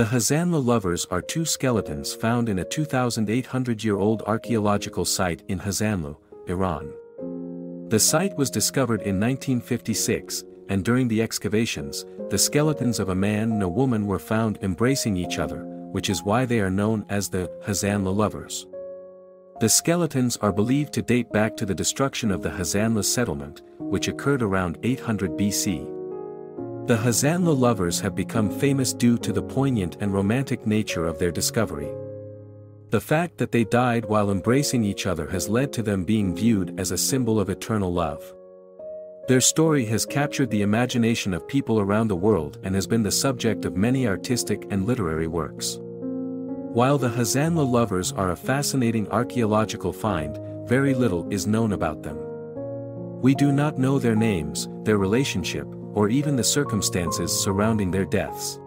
The Hasanlu lovers are two skeletons found in a 2,800-year-old archaeological site in Hasanlu, Iran. The site was discovered in 1956, and during the excavations, the skeletons of a man and a woman were found embracing each other, which is why they are known as the Hasanlu lovers. The skeletons are believed to date back to the destruction of the Hasanlu settlement, which occurred around 800 BC. The Hasanlu lovers have become famous due to the poignant and romantic nature of their discovery. The fact that they died while embracing each other has led to them being viewed as a symbol of eternal love. Their story has captured the imagination of people around the world and has been the subject of many artistic and literary works. While the Hasanlu lovers are a fascinating archaeological find, very little is known about them. We do not know their names, their relationship, or even the circumstances surrounding their deaths.